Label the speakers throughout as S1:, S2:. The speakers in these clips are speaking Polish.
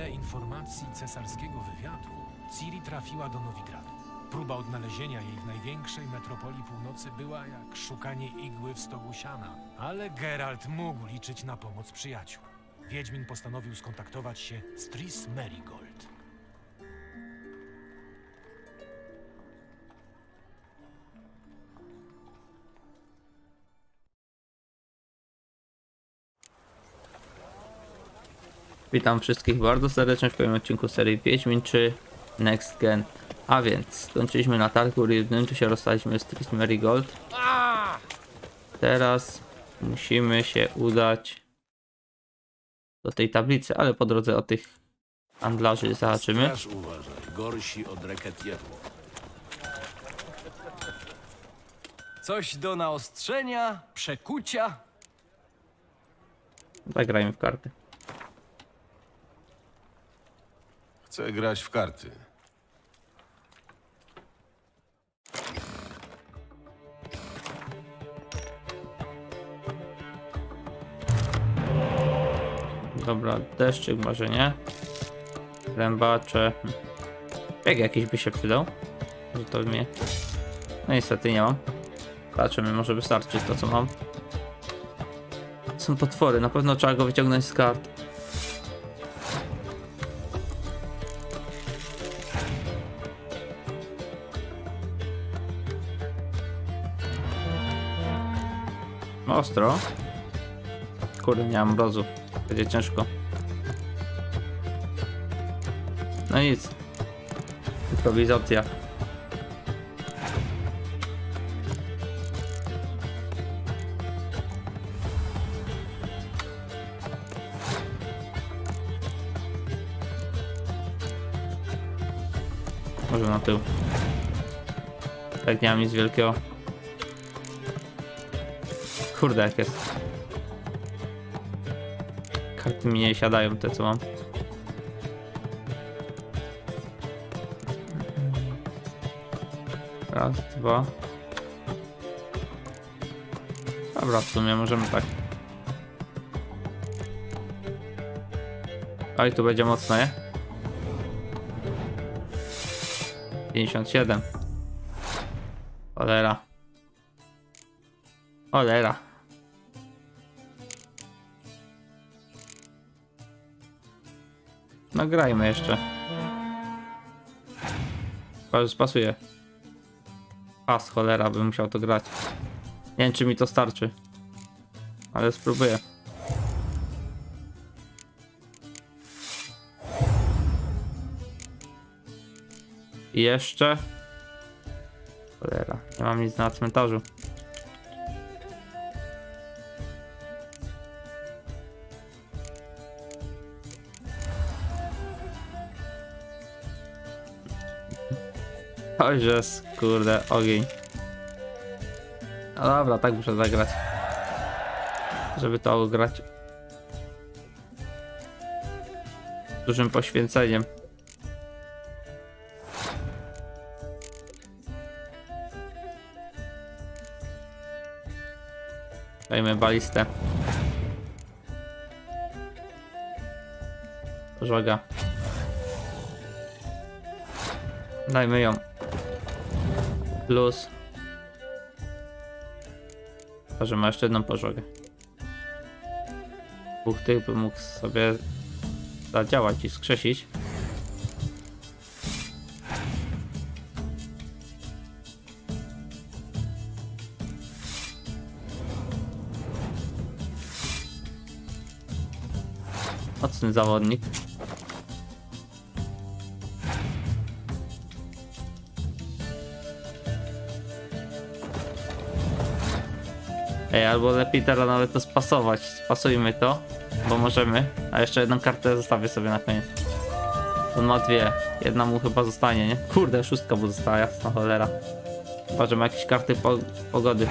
S1: Wedle informacji cesarskiego wywiadu, Ciri trafiła do Nowigradu. Próba odnalezienia jej w największej metropolii północy była jak szukanie igły w stogu siana, ale Geralt mógł liczyć na pomoc przyjaciół. Wiedźmin postanowił skontaktować się z Tris Merigold.
S2: Witam wszystkich bardzo serdecznie w kolejnym odcinku serii Wiedźmin 3 Next Gen. A więc skończyliśmy na targu rybnym, tu się rozstaliśmy z Tris Merigold. Teraz musimy się udać do tej tablicy, ale po drodze o tych handlarzy zahaczymy.
S3: Gorsi od reketierów.
S4: Coś do naostrzenia, przekucia.
S2: Zagrajmy w karty.
S3: Chcę grać w karty.
S2: Dobra, deszczyk może nie. Rębacze. Jak jakiś by się przydał. To mnie. No niestety nie mam. Zobaczymy, może wystarczy to co mam. Są potwory, na pewno trzeba go wyciągnąć z kart. Ostro. Kurde, nie mam mrozu. Będzie ciężko. No nic. Improwizacja. Może na tył. Tak nie mam nic wielkiego. Kurde jak jest. Karty mi nie siadają te co mam. Raz, dwa. Dobra, w sumie możemy tak. Oj, tu będzie mocno, nie? 57. Cholera. Cholera. Nagrajmy jeszcze. Chyba, że spasuje. Pas, cholera, bym musiał to grać. Nie wiem, czy mi to starczy. Ale spróbuję. I jeszcze. Cholera, nie mam nic na cmentarzu. Oj, że kurde, ogień. No dobra, tak muszę zagrać. Żeby to grać. Dużym poświęceniem. Dajmy balistę. Żoga. Dajmy ją. Plus. Może ma jeszcze jedną pożogę. Dwóch tych by mógł sobie zadziałać i skrzesić. Mocny zawodnik. Albo lepiej teraz nawet to spasować. Spasujmy to, bo możemy. A jeszcze jedną kartę zostawię sobie na koniec. On ma dwie. Jedna mu chyba zostanie, nie? Kurde, szóstka mu została, jasna cholera. Chyba, że ma jakieś karty po pogody.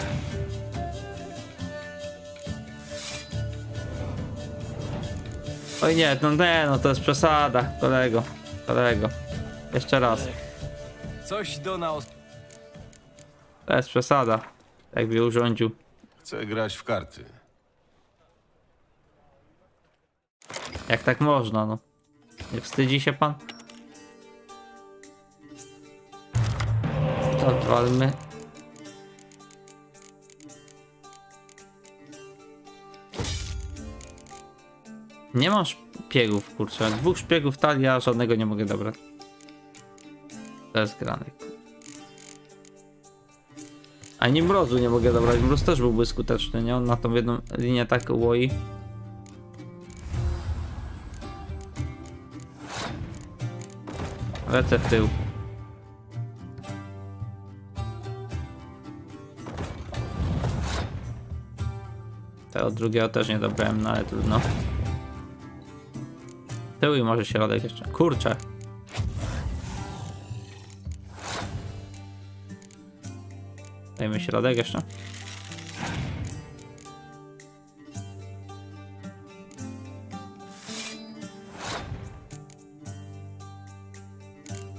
S2: Oj nie, no nie, no to jest przesada, kolego, kolego. Jeszcze raz,
S4: Coś do naostrzenia.
S2: to jest przesada. Jakby urządził.
S3: Chcę grać w karty.
S2: Jak tak można, no. Nie wstydzi się pan? To odwalmy. Nie mam szpiegów, kurczę. Dwóch szpiegów talia, żadnego nie mogę dobrać. To jest grane. Ani mrozu nie mogę dobrać. Mróz też byłby skuteczny, nie? On na tą jedną linię tak łoi. Lecę w tył. Tego drugiego też nie dobrałem, no ale trudno. Tył i może środek jeszcze. Kurczę. Dajmy środek jeszcze.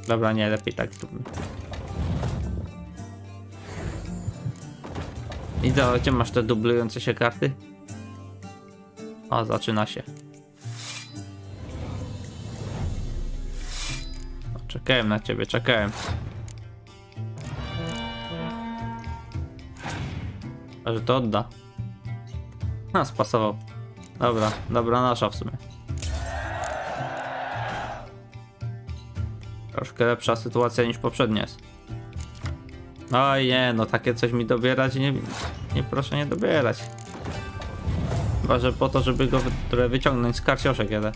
S2: Dobra, nie, lepiej tak zróbmy. I do, gdzie masz te dublujące się karty? O, zaczyna się. Czekałem na ciebie, czekałem. Że to odda. A, spasował. Dobra, dobra nasza w sumie. Troszkę lepsza sytuacja niż poprzednia jest. Oj nie, no takie coś mi dobierać nie, nie proszę nie dobierać. Chyba, że po to, żeby go wy, wyciągnąć z karcioszek jeden.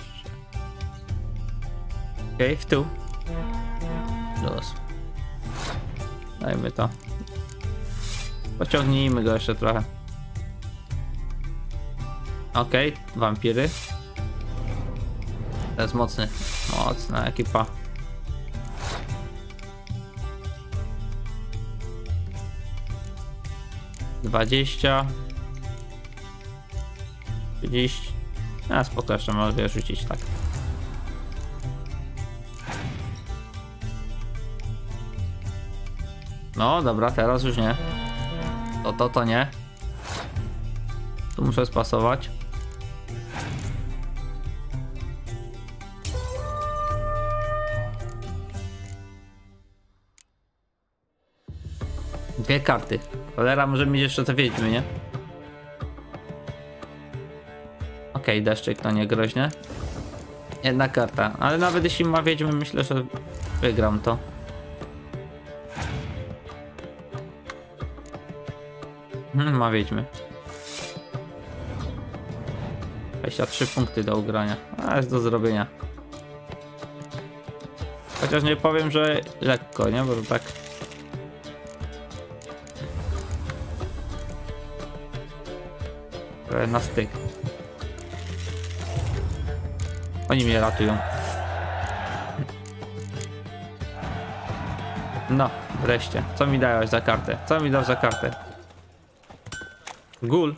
S2: Okej, okay, w tył. Los. Dajmy to. Pociągnijmy go jeszcze trochę. Okej, okay, wampiry. To jest mocny, mocna ekipa. Dwadzieścia. Trzydzieści. A spoko, jeszcze mogę rzucić tak. No dobra, teraz już nie. To to to nie. Tu muszę spasować. Dwie karty. Cholera może mieć jeszcze te wiedźmy, nie? Okej, okay, deszczyk to nie groźne. Jedna karta, ale nawet jeśli ma wiedźmy, myślę, że wygram to. Hmm, ma wiedźmy. 23 punkty do ugrania. A jest do zrobienia. Chociaż nie powiem, że lekko, nie? Bo tak. Na styk. Oni mnie ratują. No, wreszcie. Co mi dałeś za kartę? Co mi dał za kartę? Gul.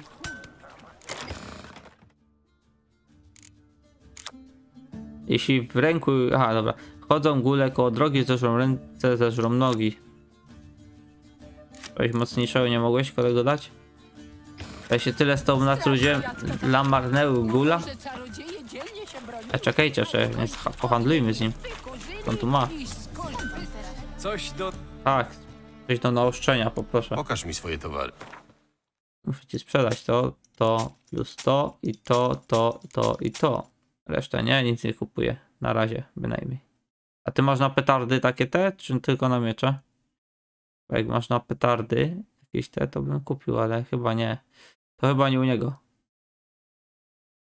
S2: Jeśli w ręku... Aha, dobra. Chodzą gule koło drogi, zeżrą ręce, zeżrą nogi. Coś mocniejszego nie mogłeś kolego dać? Ja się tyle z tobą natrudziłem dla marneły gula. A czekajcie, jeszcze nie pohandlujmy z nim. On tu ma.
S4: Coś do...
S2: Tak. Coś do naoszczenia, poproszę.
S3: Pokaż mi swoje towary.
S2: Muszę ci sprzedać to, to, plus to i to, to, to i to. Resztę nie, nic nie kupuję. Na razie bynajmniej. A ty masz na petardy takie te, czy tylko na miecze? Bo jak masz na petardy jakieś te, to bym kupił, ale chyba nie. To chyba nie u niego.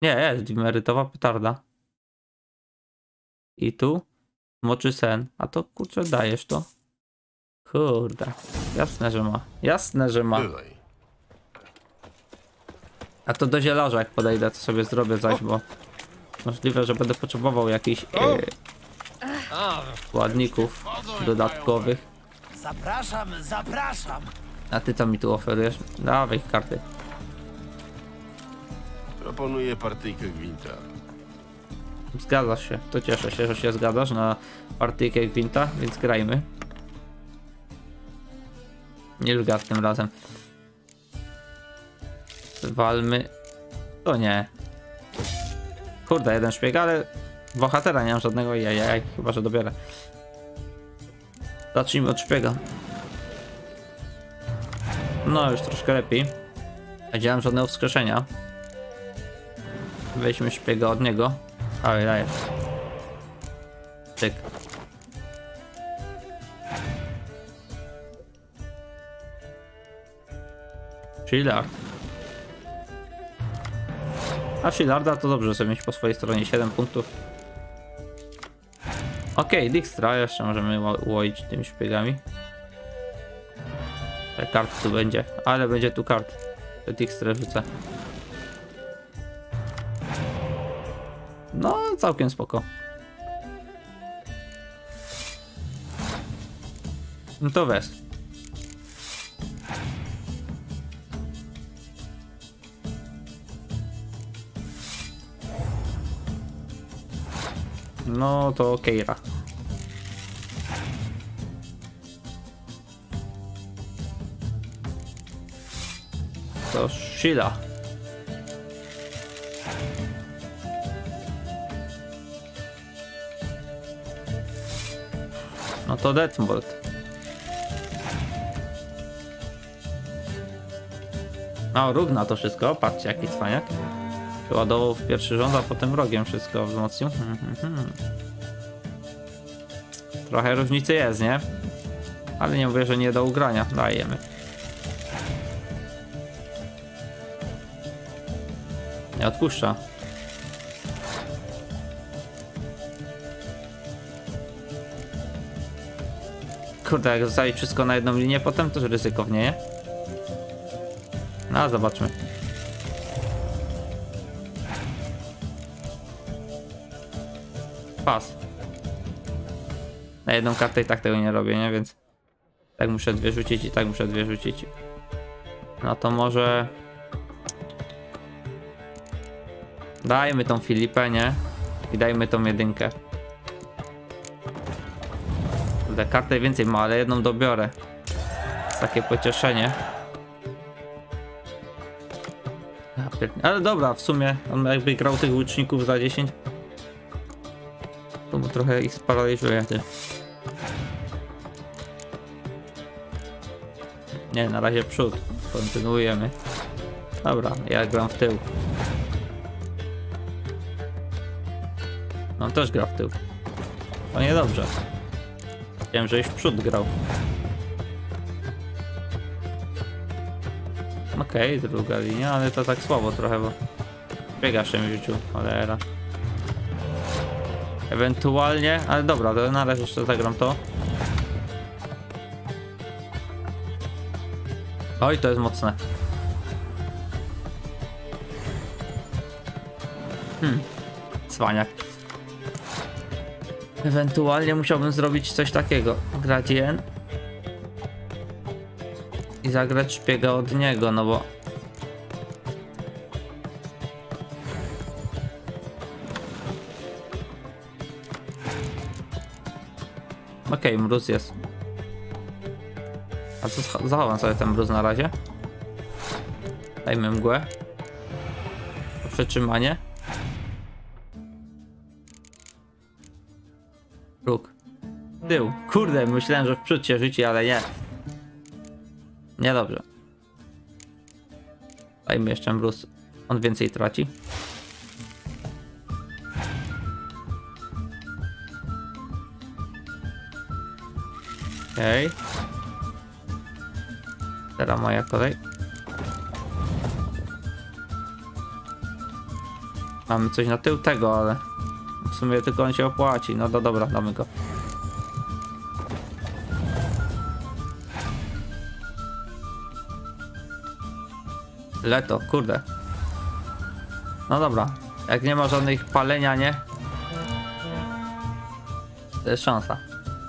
S2: Nie, jest dimerytowa petarda. I tu moczy sen. A to kurczę dajesz to. Kurde. Jasne, że ma. Jasne, że ma. A to do zielarza jak podejdę, to sobie zrobię zaś, bo możliwe, że będę potrzebował jakichś e, składników dodatkowych.
S5: Zapraszam, zapraszam.
S2: A ty co mi tu oferujesz? Dawaj karty.
S3: Proponuję partyjkę gwinta.
S2: Zgadzasz się. To cieszę się, że się zgadzasz na partyjkę Gwinta, więc grajmy. Nie lgać tym razem. Walmy. To nie. Kurde, jeden szpieg, ale bohatera nie mam żadnego, jajaj, chyba że dobiorę. Zacznijmy od szpiega. No, już troszkę lepiej. Nie mam żadnego wskrzeszenia. Weźmy szpiega od niego. Ale daję. Tyk. Shillard. A Shillarda to dobrze sobie mieć po swojej stronie 7 punktów. Okej, Dijkstra jeszcze możemy ło- łoić tymi szpiegami. Te kart tu będzie, ale będzie tu kart. Te Dijkstra rzucę. No, całkiem spoko. No to weź. No to Keira. To Sheila. No to Deathbolt. No, róg na to wszystko. Patrzcie, jaki cwaniak. Ładował w pierwszy rząd, a potem rogiem wszystko wzmocnił. Mhm, mhm. Trochę różnicy jest, nie? Ale nie mówię, że nie do ugrania. Dajemy. Nie odpuszcza. Kurde, jak zostawić wszystko na jedną linię, potem to ryzykownieje. No, zobaczmy. Pas. Na jedną kartę i tak tego nie robię, nie? Więc tak muszę dwie rzucić i tak muszę dwie rzucić. No to może... Dajmy tą Filipę, nie? I dajmy tą jedynkę. Kurde, kartę więcej ma, ale jedną dobiorę. Takie pocieszenie. Ale dobra, w sumie on jakby grał tych łuczników za 10 to mu trochę ich sparaliżuje. Nie, na razie przód. Kontynuujemy. Dobra, ja gram w tył. On też gra w tył. To niedobrze. Wiem, że już w przód grał. Okej, druga linia, ale to tak słabo trochę, bo biega się mi rzucił, cholera. Ewentualnie, ale dobra, to na razie jeszcze zagram to. Oj, to jest mocne. Hmm, cwaniak. Ewentualnie musiałbym zrobić coś takiego. Gradien. I zagrać szpiega od niego, no bo... Okej, mróz jest. A co zachowam sobie ten mróz na razie. Dajmy mgłę. Przetrzymanie. Róg. Tył. Kurde, myślałem, że w przód się rzuci, ale nie. Niedobrze. Dajmy jeszcze mróz. On więcej traci. Okej. Teraz moja kolej. Mamy coś na tył tego, ale w sumie tylko on się opłaci. No to dobra, damy go. Leto, kurde. No dobra. Jak nie ma żadnych palenia, nie? To jest szansa.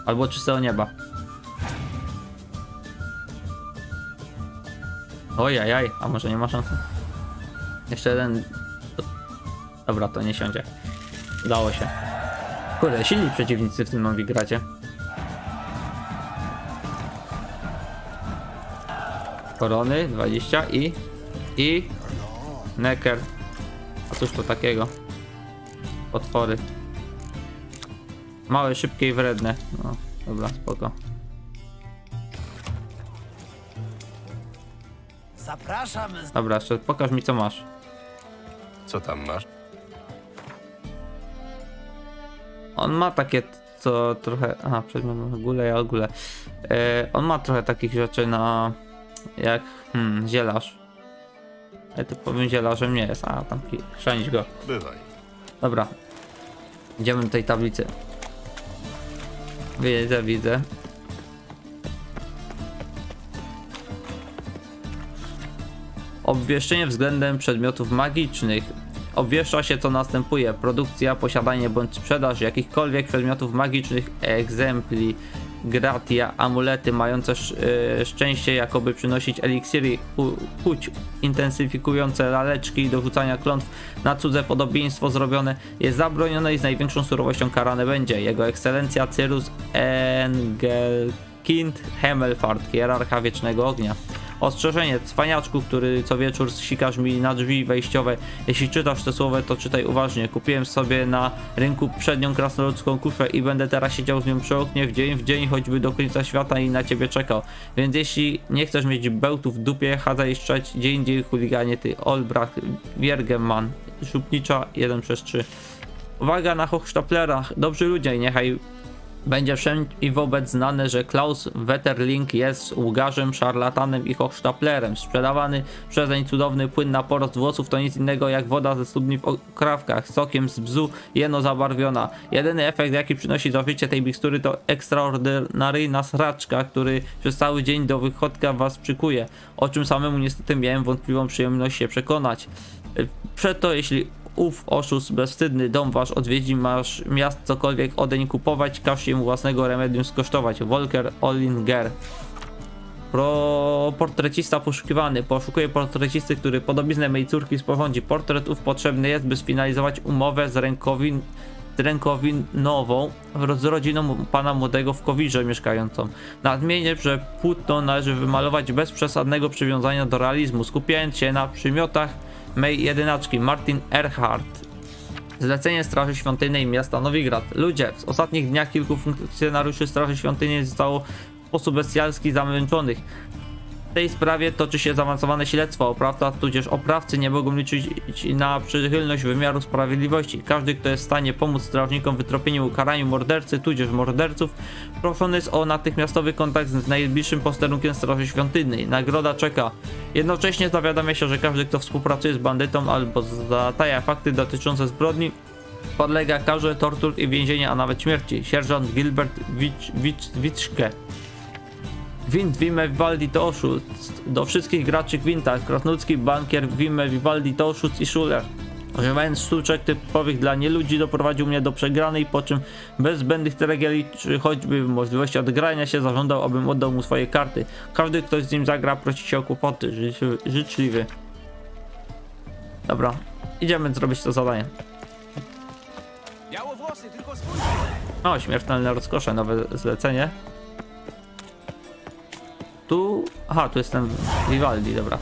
S2: Albo czystego nieba. Ojajaj, a może nie ma szansy? Jeszcze jeden. Dobra, to nie siądzie. Udało się. Kurde, silni przeciwnicy w tym nowigracie. Korony 20 i. i. Necker. A cóż to takiego? Potwory. Małe, szybkie i wredne. No, dobra, spoko.
S5: Zapraszam.
S2: Dobra, jeszcze pokaż mi co masz.
S3: Co tam masz?
S2: On ma takie, co trochę. Aha, przedmiot ogóle, ja ogóle. E, on ma trochę takich rzeczy na. Jak. Hmm, zielarz. Ja to powiem zielarzem nie jest. A, tam chrzanić go.
S3: Bywaj.
S2: Dobra. Idziemy do tej tablicy. Widzę, widzę. Obwieszczenie względem przedmiotów magicznych. Obwieszcza się co następuje. Produkcja, posiadanie bądź sprzedaż jakichkolwiek przedmiotów magicznych, egzempli, gratia, amulety mające sz, e, szczęście jakoby przynosić eliksiry, płć, intensyfikujące laleczki do rzucania klątw na cudze podobieństwo zrobione jest zabronione i z największą surowością karane będzie. Jego ekscelencja Cyrus Engelkind Hemelfart, hierarcha Wiecznego Ognia. Ostrzeżenie, cwaniaczku, który co wieczór sikasz mi na drzwi wejściowe. Jeśli czytasz te słowa, to czytaj uważnie. Kupiłem sobie na rynku przednią krasnoludzką kuszę i będę teraz siedział z nią przy oknie w dzień w dzień, choćby do końca świata i na ciebie czekał. Więc jeśli nie chcesz mieć bełtów w dupie, chadzaj szczać gdzie indziej chuliganie ty. Olbrach, Wiergeman, Żupnicza 1 przez 3. Uwaga na hochsztaplerach, dobrzy ludzie, niechaj będzie wszędzie i wobec znane, że Klaus Wetterling jest łgarzem, szarlatanem i hochsztaplerem. Sprzedawany przezeń cudowny płyn na porost włosów to nic innego jak woda ze studni w okrawkach, sokiem z bzu jeno zabarwiona. Jedyny efekt jaki przynosi zażycie tej mikstury to ekstraordynaryjna sraczka, który przez cały dzień do wychodka was przykuje, o czym samemu niestety miałem wątpliwą przyjemność się przekonać. Przeto jeśli ów oszust bezwstydny dom wasz odwiedzi, masz miast cokolwiek odeń kupować, każ mu własnego remedium skosztować. Volker Ollinger. Pro portrecista poszukiwany. Poszukuje portrecisty, który podobiznę mej córki sporządzi. Portret ów potrzebny jest, by sfinalizować umowę z rękowin z rękowinową z rodziną pana młodego w Kowirze mieszkającą. Nadmienię, że płótno należy wymalować bez przesadnego przywiązania do realizmu, skupiając się na przymiotach mej jedynaczki Martin Erhardt. Zlecenie Straży Świątynnej miasta Nowigrad. Ludzie, w ostatnich dniach kilku funkcjonariuszy Straży Świątynnej zostało w sposób bestialski zamęczonych. W tej sprawie toczy się zaawansowane śledztwo. Oprawca, tudzież oprawcy nie mogą liczyć na przychylność wymiaru sprawiedliwości. Każdy, kto jest w stanie pomóc strażnikom w wytropieniu ukaraniu mordercy, tudzież morderców, proszony jest o natychmiastowy kontakt z najbliższym posterunkiem Straży Świątynnej. Nagroda czeka. Jednocześnie zawiadamia się, że każdy, kto współpracuje z bandytą albo zataja fakty dotyczące zbrodni, podlega karze tortur i więzienia, a nawet śmierci. Sierżant Gilbert Wicz, Wicz, Gwint Wime Vivaldi to oszust. Do wszystkich graczy Gwinta, krasnoludzki bankier Wime Vivaldi to oszust i szuler. Używając sztuczek typowych dla nieludzi doprowadził mnie do przegranej, po czym bez zbędnych ceregieli czy choćby możliwości odgrania się zażądał, abym oddał mu swoje karty. Każdy, kto z nim zagra, prosi się o kłopoty. Życz- życzliwy. Dobra, idziemy zrobić to zadanie. O, śmiertelne rozkosze, nowe zlecenie. Tu. Aha, tu jest ten Vivaldi, dobra.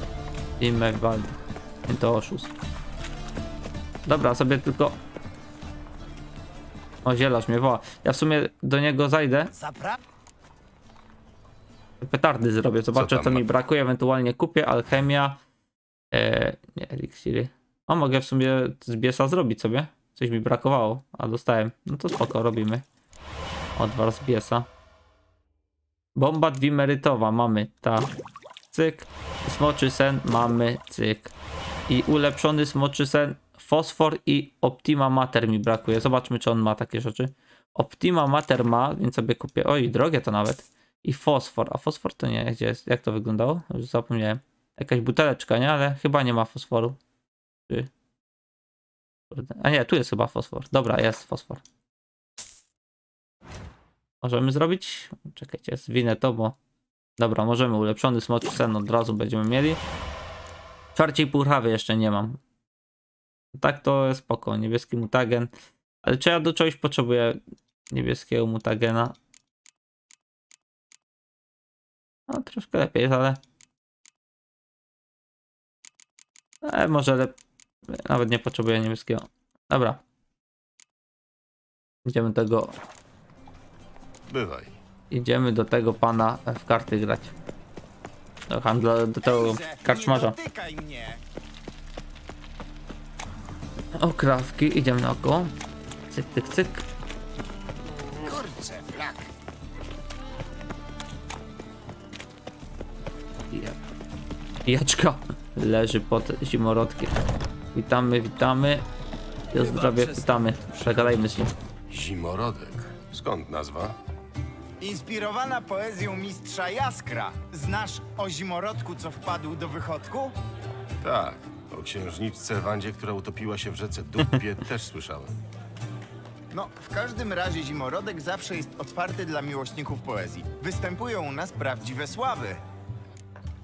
S2: Imię Vivaldi. Nie to oszust. Dobra, sobie tylko. O, zielarz mnie woła. Ja w sumie do niego zajdę.
S5: Zapra...
S2: Petardy zrobię, zobaczę
S3: tam
S2: co, mi brakuje, ewentualnie kupię. Alchemia. E, nie, eliksiry. O, mogę w sumie z biesa zrobić sobie. Coś mi brakowało, a dostałem. No to spoko, robimy. Odwar z biesa. Bomba dwimerytowa mamy, ta. Cyk. Smoczy sen mamy, cyk. I ulepszony smoczy sen, fosfor i Optima Mater mi brakuje. Zobaczmy, czy on ma takie rzeczy. Optima Mater ma, więc sobie kupię. Oj, drogie to nawet. I fosfor. A fosfor to nie, gdzie jest? Jak to wyglądało? Już zapomniałem. Jakaś buteleczka, nie? Ale chyba nie ma fosforu. Czy... A nie, tu jest chyba fosfor. Dobra, jest fosfor. Możemy zrobić? Czekajcie, zwinę to, bo... Dobra, możemy. Ulepszony smocz sen od razu będziemy mieli. Czwarciej półrawy jeszcze nie mam. Tak to spoko. Niebieski mutagen. Ale czy ja do czegoś potrzebuję niebieskiego mutagena? No, troszkę lepiej ale... E, może lep... Nawet nie potrzebuję niebieskiego. Dobra. Idziemy tego
S3: Bywaj.
S2: Idziemy do tego pana w karty grać. Do handla, do tego karczmarza.
S5: Nie dotykaj mnie!
S2: O, krawki, idziemy naokoło. Cyk, cyk, cyk.
S5: Kurczę, flak.
S2: Ja- Jaczka leży pod zimorodkiem. Witamy, witamy. Ja zdrowie, witamy. Przegadajmy nim.
S3: Zimorodek. Skąd nazwa?
S5: Inspirowana poezją mistrza Jaskra. Znasz o zimorodku, co wpadł do wychodku?
S3: Tak. O księżniczce Wandzie, która utopiła się w rzece Dupie, też słyszałem.
S5: No, w każdym razie zimorodek zawsze jest otwarty dla miłośników poezji. Występują u nas prawdziwe sławy.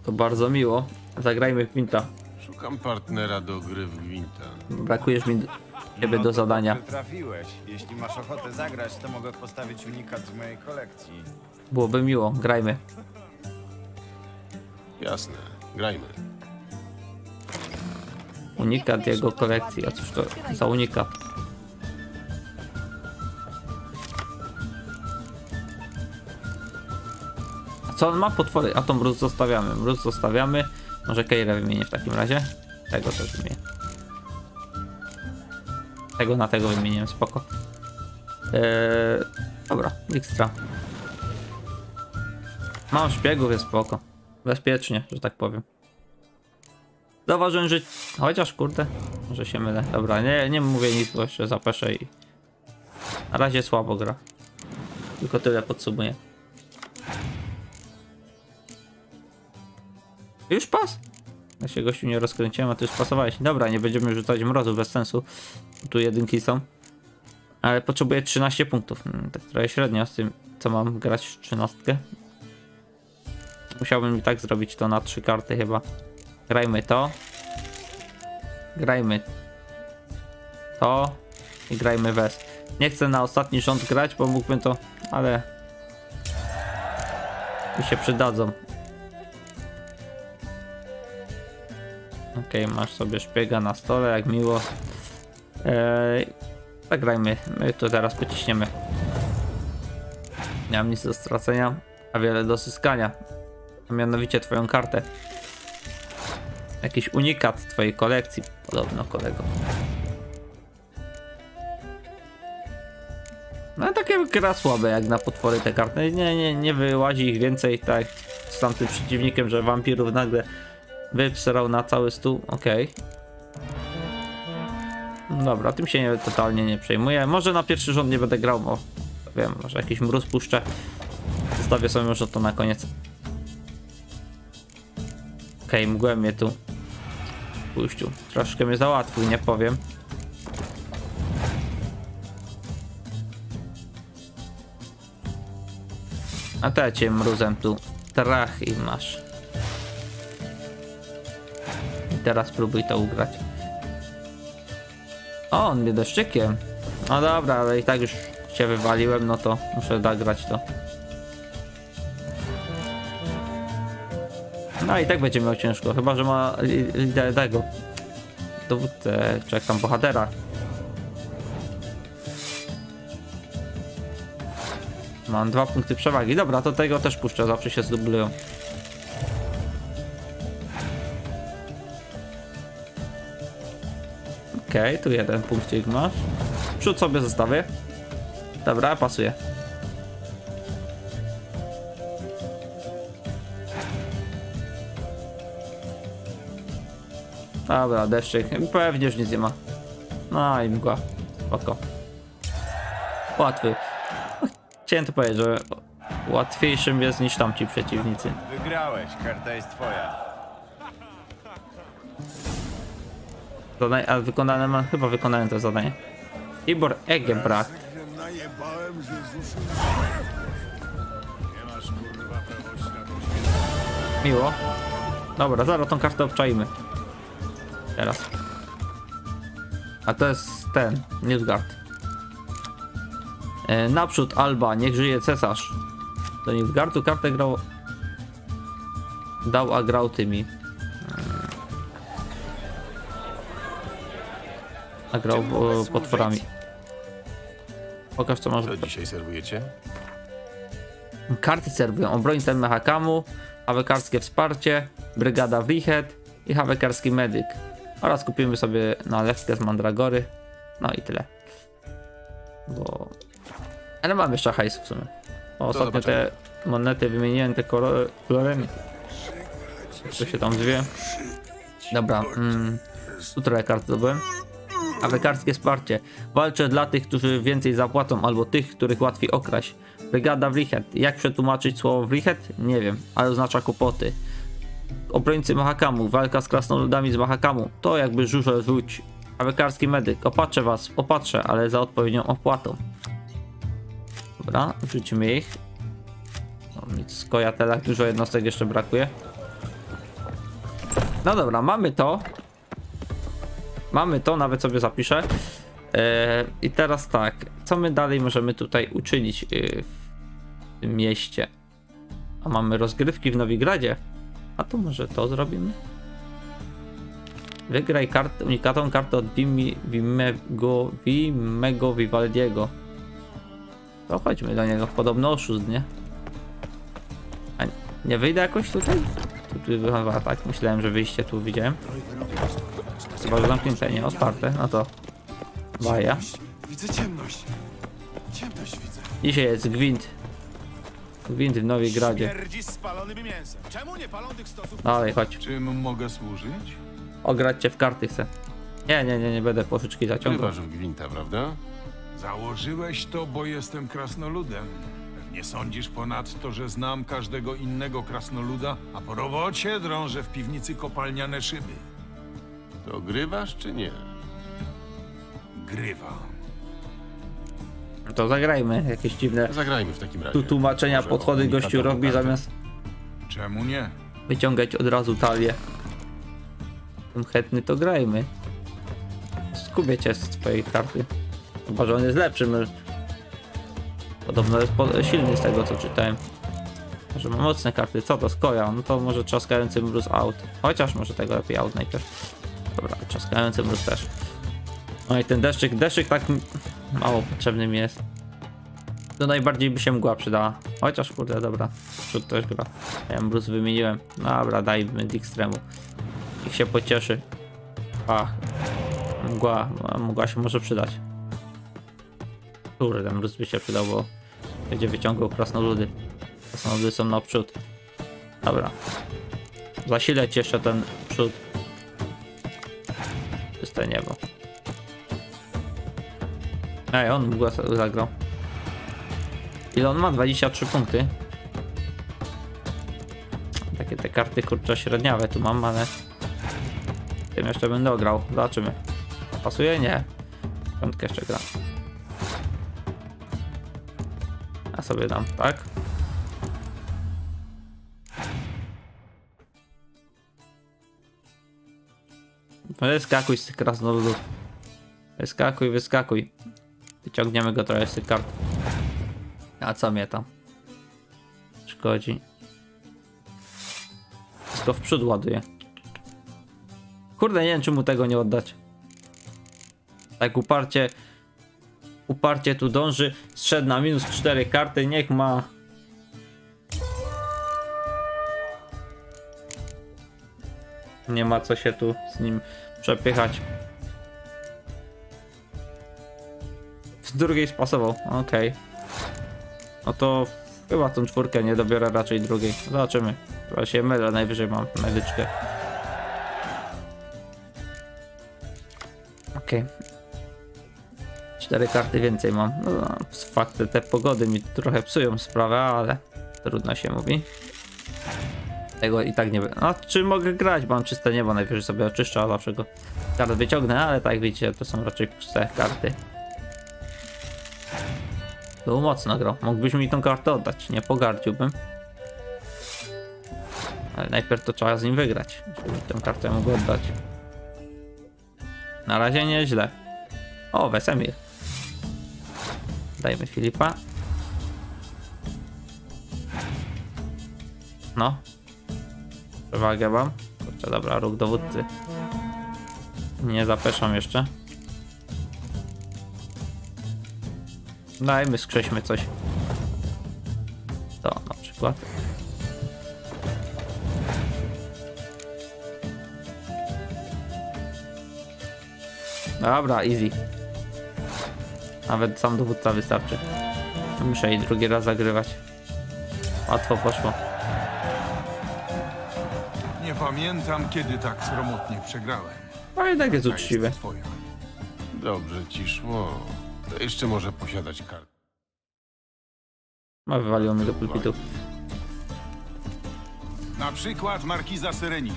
S2: To bardzo miło. Zagrajmy w Gwinta.
S3: Szukam partnera do gry w Gwinta.
S2: Brakujesz mi ciebie
S5: No
S2: do zadania.
S5: trafiłeś. Jeśli masz ochotę zagrać, to mogę postawić unikat z mojej kolekcji.
S2: Byłoby miło. Grajmy.
S3: Jasne. Grajmy.
S2: Unikat jego kolekcji. A cóż to za unikat? A co on ma? Potwory. A to mróz zostawiamy. Mróz zostawiamy. Może Keirę wymienię w takim razie. Tego też wymienię. Tego na tego wymienię, spoko. Eee, dobra, ekstra. Mam szpiegów, jest spoko. Bezpiecznie, że tak powiem. Zauważyłem, że... Chociaż kurde, może się mylę. Dobra, nie, nie mówię nic, bo jeszcze zapeszę i... Na razie słabo gra. Tylko tyle podsumuję. Już pas? Ja się gościu nie rozkręciłem, a ty już pasowałeś. Dobra, nie będziemy rzucać mrozu bez sensu. Tu jedynki są. Ale potrzebuję 13 punktów. Mm, Tak trochę średnio z tym, co mam grać w 13. Musiałbym i tak zrobić to na trzy karty chyba. Grajmy to. Grajmy to. I grajmy wes. Nie chcę na ostatni rząd grać, bo mógłbym to, ale mi się przydadzą. Okej, masz sobie szpiega na stole, jak miło. Eee, zagrajmy. My to teraz pociśniemy. Nie mam nic do stracenia, a wiele do zyskania. A mianowicie twoją kartę. Jakiś unikat twojej kolekcji, podobno kolego. No takie gra słabe jak na potwory te karty. Nie, nie, nie wyłazi ich więcej tak z tamtym przeciwnikiem, że wampirów nagle wypsrał na cały stół. Okej. Dobra, tym się nie, totalnie nie przejmuję. Może na pierwszy rząd nie będę grał, bo wiem, może jakiś mróz puszczę. Zostawię sobie może to na koniec. Okej, okay, mgłem mnie tu puścił. Troszkę mnie załatwił, nie powiem. A te cię mruzem tu trach i masz. Teraz spróbuj to ugrać. O, on mnie deszczykiem. No dobra, ale i tak już cię wywaliłem, no to muszę zagrać to. No i tak będzie miał ciężko, chyba że ma li- lider tego. Dowódcę, czy jak tam bohatera. Mam dwa punkty przewagi. Dobra, to tego też puszczę, zawsze się zdublują. Okej, tu jeden punkcik masz. Przód sobie zostawię. Dobra, pasuje. Dobra, deszczyk. Pewnie już nic nie ma. No i mgła. Spoko. Łatwy. Chciałem to powiedzieć, że łatwiejszym jest niż tamci przeciwnicy.
S5: Wygrałeś, karta jest twoja.
S2: Zadanie, a wykonane mam, chyba wykonałem to zadanie. Tibor Egebrak. Miło. Dobra, zaraz tą kartę obczaimy. Teraz. A to jest ten, Nilfgaard. E, naprzód Alba, niech żyje cesarz. Do Nilfgaardu kartę grał... Dał, a grał tymi. A grał potworami.
S5: służyć?
S2: Pokaż co masz.
S3: Co dzisiaj serwujecie?
S2: Karty serwują obrońcę Mechakamu, hawekarskie wsparcie, brygada Wrihet i hawekarski medyk. Oraz kupimy sobie nalewkę z Mandragory. No i tyle. Bo... Ale mam jeszcze hajs w sumie. Bo ostatnio te monety wymieniłem te kolory- kolorami. Co się tam dwie. Dobra, mm, tu trochę kart zdobyłem. A wekarskie wsparcie. Walczę dla tych, którzy więcej zapłacą, albo tych, których łatwiej okraść. Brygada Wrichet. Jak przetłumaczyć słowo Wrichet? Nie wiem, ale oznacza kłopoty. Obrońcy Mahakamu. Walka z krasnoludami z Mahakamu. To jakby żużel rzuć. A wekarski medyk. Opatrzę was, opatrzę, ale za odpowiednią opłatą. Dobra, wrzucimy ich. No, nic z kojatelach dużo jednostek jeszcze brakuje. No dobra, mamy to. Mamy to, nawet sobie zapiszę. E, I teraz tak, co my dalej możemy tutaj uczynić y, w tym mieście? A mamy rozgrywki w Nowigradzie. A to może to zrobimy? Wygraj kartę, unikatą kartę od Wimi, Wimego, Wimego Vivaldiego. To chodźmy do niego, podobno oszust, nie? A nie- wyjdę jakoś tutaj? Tu, tu tak? Myślałem, że wyjście tu widziałem. Chyba, że zamknięte, nie? Otwarte, no to... Baja.
S6: Widzę ciemność. Ciemność widzę.
S2: Dzisiaj jest gwint. Gwint w Nowigradzie.
S6: Śmierdzi spalonym mięsem. Czemu nie palą tych stosów?
S2: Dalej, chodź.
S6: Czym mogę służyć?
S2: Ograć cię w karty chcę. Nie, nie, nie, nie będę poszyczki zaciągał.
S3: Grywasz w gwinta, prawda?
S7: Założyłeś to, bo jestem krasnoludem. Pewnie sądzisz ponadto, że znam każdego innego krasnoluda, a po robocie drążę w piwnicy kopalniane szyby.
S3: To grywasz czy nie?
S7: Grywa.
S2: To zagrajmy. Jakieś dziwne
S3: Zagrajmy w takim razie.
S2: tu tłumaczenia,
S3: Może
S2: podchody gościu robi zamiast
S7: Czemu nie?
S2: wyciągać od razu talię. Tym chętny to grajmy. Skubię cię z twojej karty. Chyba, że on jest lepszy. my- Podobno jest silny z tego co czytałem. Może ma mocne karty. Co to? Skoja. No to może trzaskający mróz out. Chociaż może tego lepiej out najpierw. Dobra, trzaskający mróz też. No i ten deszczyk. Deszczyk tak mało potrzebny mi jest. To najbardziej by się mgła przydała. Chociaż kurde, dobra. Przód też gra. Ja mróz wymieniłem. Dobra, dajmy Dijkstremu. Niech się pocieszy. Ach. Mgła. Mgła się może przydać. Kurde, mróz by się przydał, bo będzie wyciągał krasnoludy. Krasnoludy są naprzód. Dobra. Zasileć jeszcze ten przód. Czyste niebo. Ej, on mgła za- zagrał. Ile on ma? 23 punkty. Takie te karty kurczę średniawe tu mam, ale tym jeszcze będę ograł. Zobaczymy. Pasuje? Nie. Piątkę jeszcze gram. Ja sobie dam, tak? Wyskakuj z tych krasnoludów. Wyskakuj, wyskakuj. Wyciągniemy go trochę z tych kart. A co mnie tam? Szkodzi. Wszystko w przód ładuje. Kurde, nie wiem czemu tego nie oddać. Tak uparcie... Uparcie tu dąży. Zszedł na minus 4 karty, niech ma. Nie ma co się tu z nim przepychać. Z drugiej spasował, okej. No to chyba tą czwórkę nie dobiorę raczej drugiej. Zobaczymy. Chyba się mylę, najwyżej mam medyczkę. Okej. Cztery karty więcej mam. No, fakty te pogody mi trochę psują sprawę, ale trudno się mówi. Tego i tak nie będę. No, czy mogę grać? Mam czyste niebo, najwyżej sobie oczyszczę, a zawsze go kart wyciągnę, ale tak widzicie, to są raczej puste karty. Był mocno grał. Mógłbyś mi tą kartę oddać, nie pogardziłbym. Ale najpierw to trzeba z nim wygrać, żeby tę kartę mógł oddać. Na razie nieźle. O, Wesemir. Dajmy Filipa. No. Przewagę mam. Kurczę, dobra, róg dowódcy. Nie zapeszam jeszcze. Dajmy, skrześmy coś. To, przykład. Dobra, easy. Nawet sam dowódca wystarczy. Muszę jej drugi raz zagrywać. Łatwo poszło.
S7: Pamiętam, kiedy tak sromotnie przegrałem.
S2: A jednak jest uczciwe.
S7: twoja.
S3: Dobrze ci szło. To jeszcze może posiadać kartę.
S2: No wywaliło mnie do pulpitu.
S6: Na przykład markiza Serenity.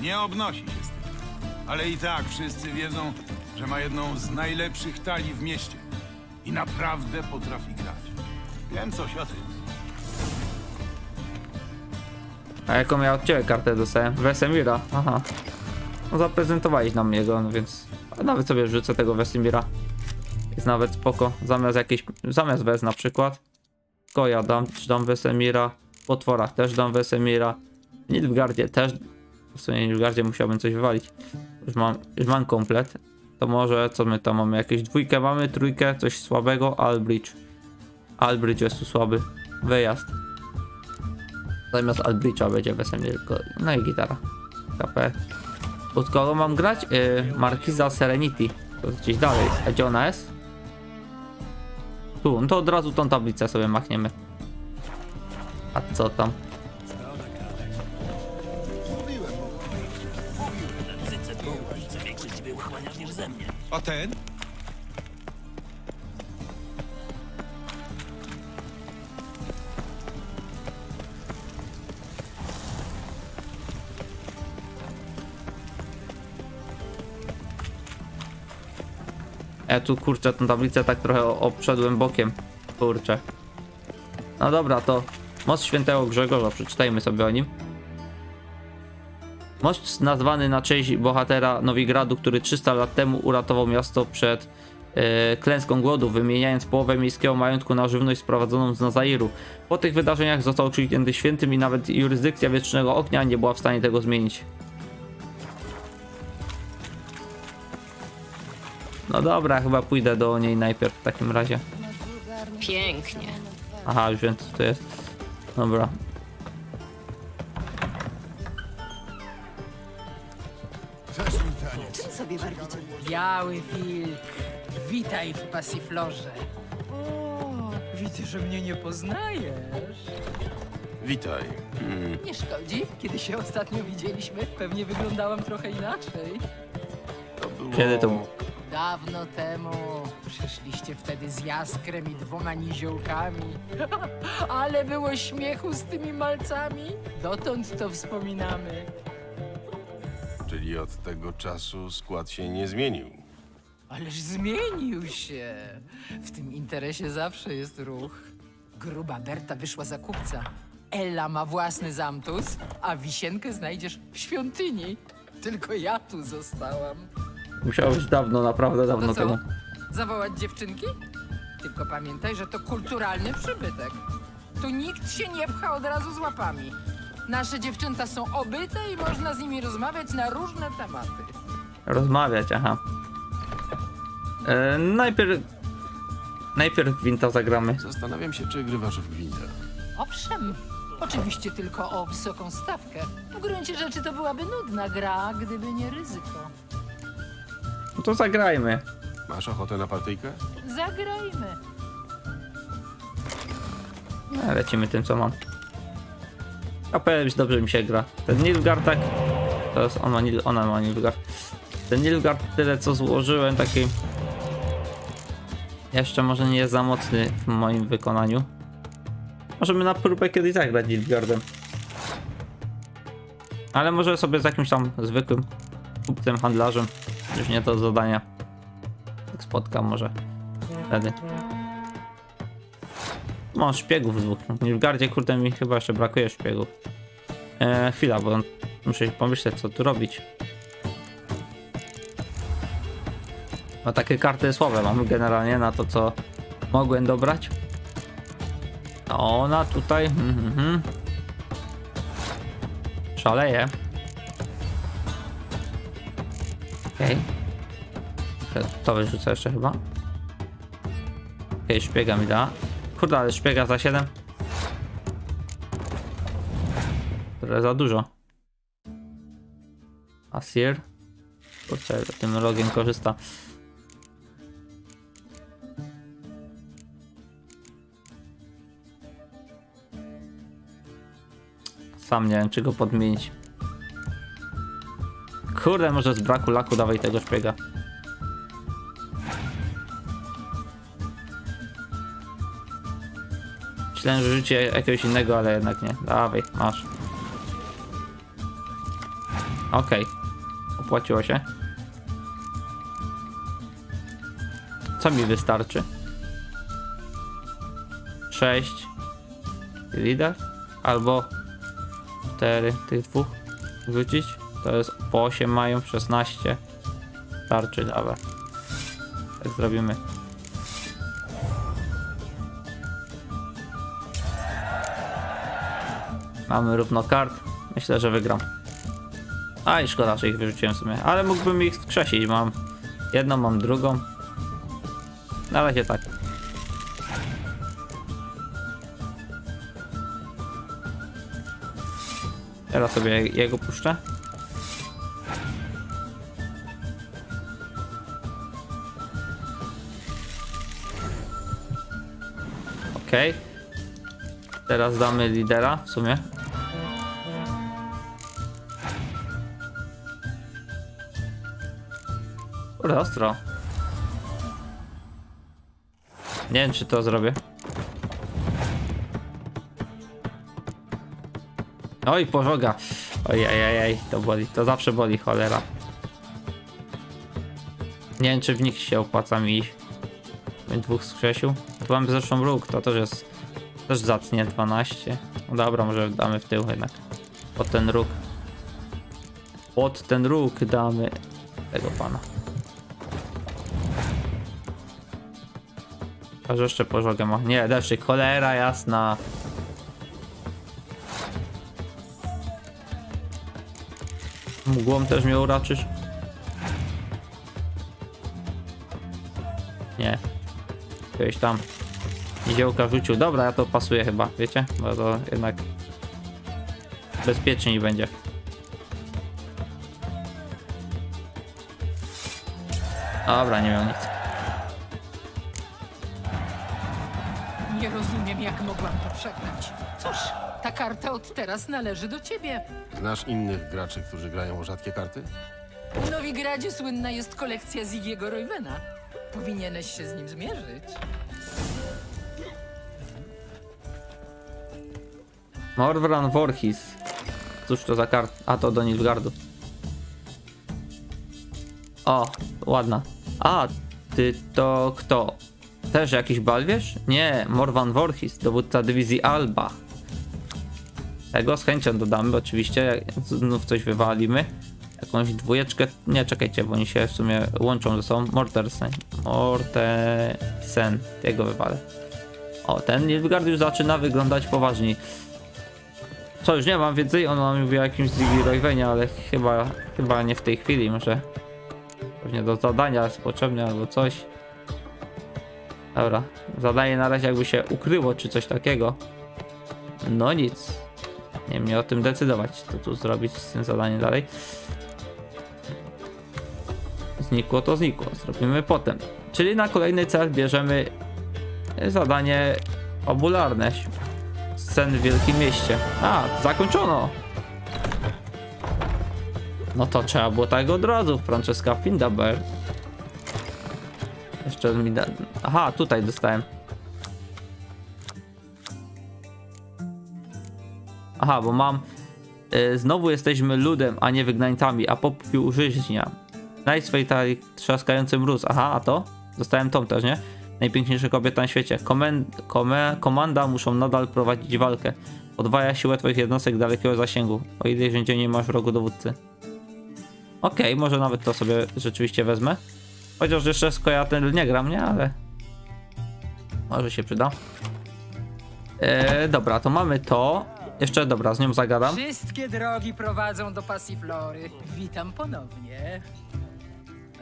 S6: Nie obnosi się z tym. Ale i tak wszyscy wiedzą, że ma jedną z najlepszych talii w mieście. I naprawdę potrafi grać. Wiem coś o tym.
S2: A jaką ja od ciebie kartę dostałem? Wesemira. Aha. No zaprezentowałeś nam jego, no więc nawet sobie rzucę tego Wesemira. Jest nawet spoko. Zamiast jakiejś, zamiast Wes na przykład. Koja dam, czy dam Wesemira. W potworach też dam Wesemira. W Nilfgaardzie też. W sumie w Nilfgaardzie musiałbym coś wywalić. Już mam, już mam komplet. To może, co my tam mamy? Jakieś dwójkę mamy, trójkę, coś słabego. Albridge. Albridge jest tu słaby. Wyjazd. Zamiast Albridge'a będzie Wesemir. Ko- No i gitara. KP. Pod kogo mam grać? Yy, Markiza Serenity. To jest gdzieś dalej. A gdzie ona jest? Tu, no to od razu tą tablicę sobie machniemy. A co tam?
S6: A ten?
S2: Ja tu kurczę tą tablicę tak trochę obszedłem bokiem. Kurczę. No dobra, to Most Świętego Grzegorza, przeczytajmy sobie o nim. Most nazwany na cześć bohatera Nowigradu, który 300 lat temu uratował miasto przed e, klęską głodu, wymieniając połowę miejskiego majątku na żywność sprowadzoną z Nazairu. Po tych wydarzeniach został uczynięty świętym i nawet jurysdykcja Wiecznego Ognia nie była w stanie tego zmienić. No dobra, chyba pójdę do niej najpierw w takim razie.
S8: Pięknie.
S2: Aha, już wiem co to jest. Dobra.
S8: Sobie barwicie.
S9: Biały wilk, witaj w pasiflorze. O, widzę, że mnie nie poznajesz.
S3: Witaj. Hmm,
S9: Nie szkodzi, kiedy się ostatnio widzieliśmy, pewnie wyglądałam trochę inaczej.
S3: to było...
S2: Kiedy to-
S9: Dawno temu przyszliście wtedy z jaskrem i dwoma niziołkami. Ale było śmiechu z tymi malcami. Dotąd to wspominamy.
S3: Czyli od tego czasu skład się nie zmienił.
S9: Ależ zmienił się. W tym interesie zawsze jest ruch. Gruba Berta wyszła za kupca. Ella ma własny zamtus, a wisienkę znajdziesz w świątyni. Tylko ja tu zostałam.
S2: Musiało być dawno, naprawdę dawno
S9: To co?
S2: temu.
S9: Zawołać dziewczynki? Tylko pamiętaj, że to kulturalny przybytek. Tu nikt się nie pcha od razu z łapami. Nasze dziewczęta są obyte i można z nimi rozmawiać na różne tematy.
S2: Rozmawiać, aha. E, najpierw... Najpierw Winta zagramy.
S3: Zastanawiam się, czy grywasz w gwintę.
S9: Owszem, oczywiście tylko o wysoką stawkę. W gruncie rzeczy to byłaby nudna gra, gdyby nie ryzyko.
S2: No to zagrajmy.
S3: Masz ochotę na partyjkę?
S9: Zagrajmy.
S2: No, lecimy tym co mam. A powiem, że dobrze mi się gra. Ten Nilfgaard tak... To jest ona, Nil, ona ma Nilfgaard. Ten Nilfgaard tyle co złożyłem, taki... Jeszcze może nie jest za mocny w moim wykonaniu. Możemy na próbę kiedyś zagrać Nilfgaardem. Ale może sobie z jakimś tam zwykłym kupcem, handlarzem. Już nie to zadania. Tak spotkam może. Wtedy. Mam szpiegów dwóch. W Nilfgaardzie kurde mi chyba jeszcze brakuje szpiegów. E, chwila, bo muszę pomyśleć co tu robić. No takie karty słabe mam generalnie na to co mogłem dobrać. A ona tutaj. Mhm. Szaleje. Okej. Okay. To wyrzucę jeszcze chyba. Okej, okay, szpiega mi da. Kurde, ale szpiega za 7. trochę za dużo. Asir? Kurczę, tym rogiem korzysta. Sam nie wiem, czy go podmienić. Kurde, może z braku laku dawaj tego szpiega. Myślałem, że życie jakiegoś innego, ale jednak nie. Dawaj, masz. Okej. Opłaciło się. Co mi wystarczy? 6 lider? Albo 4 tych dwóch wrzucić? To jest po 8 mają 16. Starczy, dobra. Tak zrobimy. Mamy równo kart. Myślę, że wygram. A i szkoda, że ich wyrzuciłem w sumie. Ale mógłbym ich skrzesić. Mam jedną, mam drugą. Na razie tak. Teraz sobie jego puszczę. Okej. Teraz damy lidera w sumie. Kurde, ostro. Nie wiem, czy to zrobię. Oj, pożoga. Oj, to boli. To zawsze boli, cholera. Nie wiem, czy w nich się opłaca mi iść. Dwóch skrzesił. Tu mamy zresztą róg, to też jest też zacnie 12. No dobra, może damy w tył jednak. Pod ten róg. Pod ten róg damy tego pana. A że jeszcze pożogę ma. Nie, deszczyk, cholera jasna. Mgłą też mnie uraczysz? Nie. Jakieś tam niziołka rzucił. Dobra, ja to pasuję chyba, wiecie? Bo to jednak bezpieczniej będzie. Dobra, nie miał nic.
S9: Nie rozumiem, jak mogłam to przegrać. Cóż, ta karta od teraz należy do ciebie.
S3: Znasz innych graczy, którzy grają o rzadkie karty?
S9: W Nowigradzie słynna jest kolekcja Zigiego Roywena. Powinieneś się z nim zmierzyć.
S2: Morvran Vorhis. Cóż to za kart? A to do Nilfgaardu. O, ładna. A, ty to kto? Też jakiś balwierz? Nie, Morvan Vorhis, dowódca dywizji Alba. Tego z chęcią dodamy, oczywiście, jak znów coś wywalimy. Jakąś dwójeczkę, nie czekajcie, bo oni się w sumie łączą ze sobą. Mortensen, Mortensen, tego wywalę. O, ten Nilfgaard już zaczyna wyglądać poważniej. Co, już nie mam więcej? On mówi o jakimś Ziggy ale chyba, chyba nie w tej chwili, może pewnie do zadania jest potrzebne albo coś. Dobra, zadanie na razie jakby się ukryło, czy coś takiego. No nic. Nie mnie o tym decydować, co tu zrobić z tym zadaniem dalej. Znikło to znikło, zrobimy potem. Czyli na kolejny cel bierzemy zadanie fabularne. W Wielkim Mieście. A, zakończono! No to trzeba było tak od razu, Francesca Findaber. Jeszcze mi da... Aha, tutaj dostałem. Aha, bo mam... Y, znowu jesteśmy ludem, a nie wygnańcami, a popiół żyźnia. Znajdź swojej talii trzaskający mróz. Aha, a to? Dostałem tą też, nie? Najpiękniejsza kobieta na świecie. Komend, kome, komanda muszą nadal prowadzić walkę. Podwaja siłę twoich jednostek dalekiego zasięgu, o ile że nie masz wrogu dowódcy. Okej, okay, może nawet to sobie rzeczywiście wezmę. Chociaż jeszcze z Kojatel nie gram, nie? Ale... Może się przyda. Eee, dobra, to mamy to. Jeszcze, dobra, z nią zagadam.
S9: Wszystkie drogi prowadzą do Pasiflory. Witam ponownie.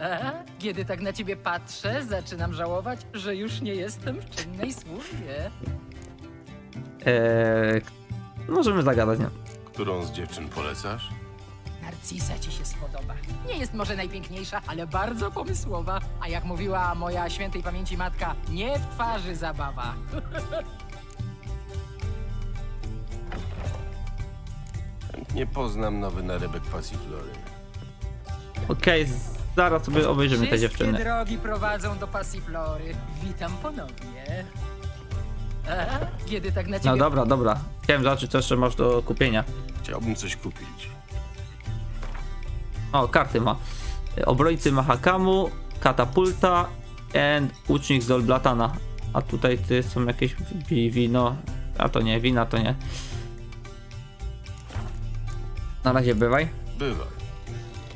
S9: A, kiedy tak na ciebie patrzę, zaczynam żałować, że już nie jestem w czynnej służbie.
S2: Eee, możemy zagadać, nie?
S3: Którą z dziewczyn polecasz?
S9: Narcisa ci się spodoba. Nie jest może najpiękniejsza, ale bardzo pomysłowa. A jak mówiła moja świętej pamięci matka, nie w twarzy zabawa.
S3: Nie poznam nowy narebek Passiflory.
S2: Okej, z- zaraz sobie obejrzymy te dziewczyny.
S9: drogi prowadzą do Passiflory. Witam ponownie. A, kiedy tak na ciebie...
S2: No dobra, dobra. Chciałem zobaczyć, co jeszcze masz do kupienia.
S3: Chciałbym coś kupić.
S2: O, karty ma. Obrońcy Mahakamu, katapulta and łucznik z Olblatana. A tutaj ty są jakieś wi- wino. A to nie, wina to nie. Na razie bywaj.
S3: Bywa.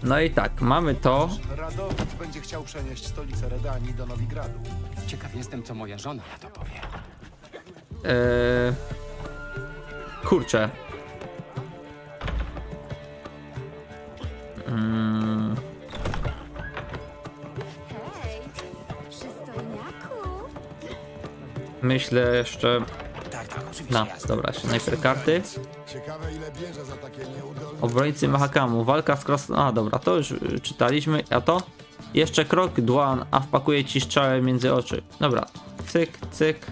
S2: No i tak, mamy to.
S10: Radowicz będzie chciał przenieść stolicę Redanii do Nowigradu.
S4: Ciekaw jestem, co moja żona na to powie.
S2: Eee... Kurczę. Mm, myślę jeszcze.
S4: Tak, tak, oczywiście.
S2: No, dobra, jeszcze najpierw karty.
S10: Ciekawe ile bierze za takie nieudolne...
S2: Obrońcy Mahakamu, walka z kros... A dobra, to już y, czytaliśmy, a to? Jeszcze krok, dłan, a wpakuję ci strzałę między oczy. Dobra, cyk, cyk.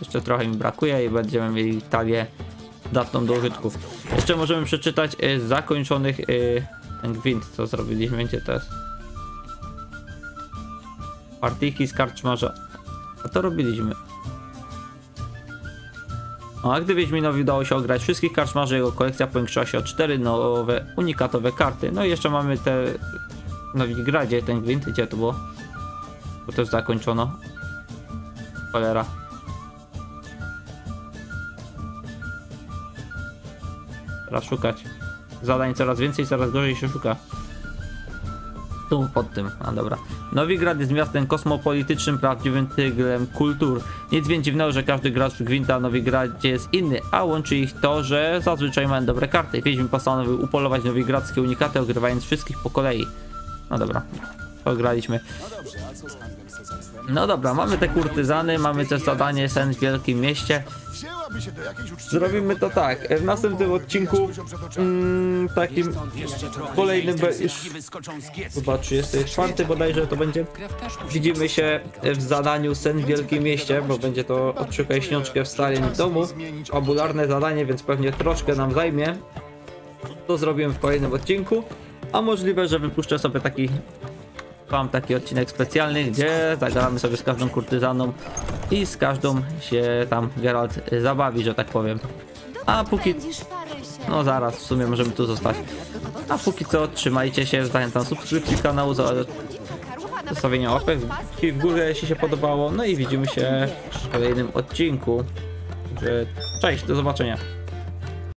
S2: Jeszcze trochę mi brakuje i będziemy mieli talię datną do użytku. Jeszcze możemy przeczytać y, zakończonych y, ten gwint, co zrobiliśmy, gdzie to jest? Partyjki z karczmarza. A to robiliśmy. A gdy Wiedźminowi udało się ograć wszystkich karczmarzy, jego kolekcja powiększyła się o 4 nowe, unikatowe karty. No i jeszcze mamy te w Nowigradzie, ten gwint, gdzie to było? Bo też zakończono. Cholera. Teraz szukać. Zadań coraz więcej, coraz gorzej się szuka. Tu pod tym, a dobra. Nowigrad jest miastem kosmopolitycznym, prawdziwym tyglem kultur. Nic więc dziwnego, że każdy gracz Gwinta Nowigradzie jest inny, a łączy ich to, że zazwyczaj mają dobre karty. Wiedźmin postanowił upolować nowigradzkie unikaty, ogrywając wszystkich po kolei. No dobra, pograliśmy. No dobra, mamy te kurtyzany, mamy też zadanie sen w wielkim mieście. Zrobimy to tak, w następnym odcinku mm, takim kolejnym chyba 34 bodajże to będzie. Widzimy się w zadaniu Sen w Wielkim Mieście, bo będzie to odszukaj śniączkę w starym domu. Fabularne zadanie, więc pewnie troszkę nam zajmie. To zrobimy w kolejnym odcinku. A możliwe, że wypuszczę sobie taki mam taki odcinek specjalny, gdzie zagramy sobie z każdą kurtyzaną i z każdą się tam Geralt zabawi, że tak powiem. A póki no zaraz, w sumie możemy tu zostać. A póki co, trzymajcie się, zachęcam subskrypcji kanału, za zostawienia łapek w górę, jeśli się podobało. No i widzimy się w kolejnym odcinku. Cześć, do zobaczenia.